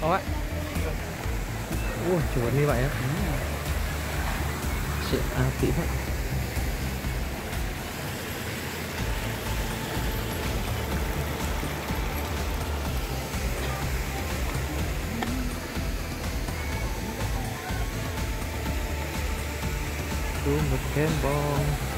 Không ạ Ui, chủ như vậy á. Chuyện à, kỹ vậy Hãy subscribe cho kênh